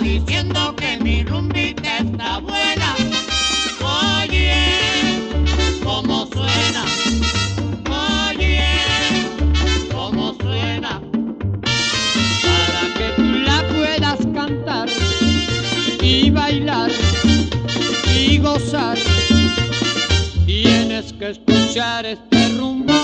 diciendo que mi rumbita está buena. Oye, cómo suena. Oye, cómo suena. Para que tú la puedas cantar y bailar y gozar, tienes que escuchar este rumbo.